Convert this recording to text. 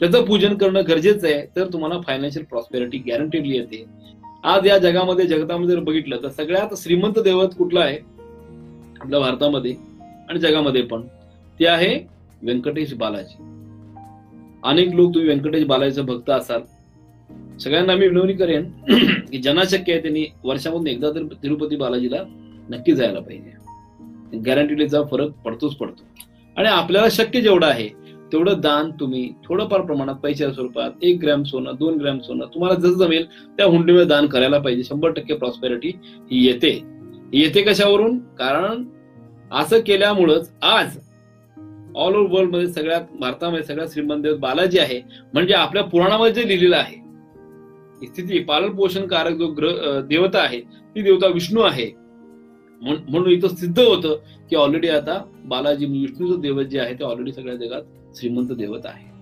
त्याचं पूजन करणं गरजेचं आहे तर तुम्हाला फायनान्शियल प्रॉस्पेरिटी गॅरंटीडली येते. आज या जगामध्ये जगतामध्ये जर बघितलं तर सगळ्यात श्रीमंत दैवत कुठलं आहे? आपल्या भारतामध्ये आणि जगामध्ये पण. ते आहे व्यंकटेश बालाजी. अनेक लोक तुम्ही व्यंकटेश बालाजीचं भक्त असाल. सगळ्यांना मी विनवणी करेन की ज्यांना शक्य आहे त्यांनी वर्षामधून एकदा तर तिरुपती बालाजीला नक्की जायला पाहिजे. गॅरंटीचा फरक पडतोच पडतो. आणि आपल्याला शक्य जेवढं आहे तेवढं दान तुम्ही थोडंफार प्रमाणात पैशाच्या स्वरूपात एक ग्रॅम सोनं दोन ग्रॅम सोनं तुम्हाला जसं जमेल त्या हुंडीमध्ये दान करायला पाहिजे. शंभर टक्के प्रॉस्पेरिटी ही येते. येते कशावरून? कारण असं केल्यामुळंच आज ऑल ओव्हर वर्ल्डमध्ये सगळ्यात भारतामध्ये सगळ्यात श्रीमंत देव बालाजी आहे. म्हणजे आपल्या पुराणामध्ये जे लिहिलेलं आहे ही स्थिती पालन पोषण कारक जो ग्रह देवता आहे ती देवता विष्णू आहे. म्हणून इथं सिद्ध होतं की ऑलरेडी आता बालाजी म्हणजे विष्णूचं देवत जे आहे ते ऑलरेडी सगळ्या जगात श्रीमंत देवत आहे.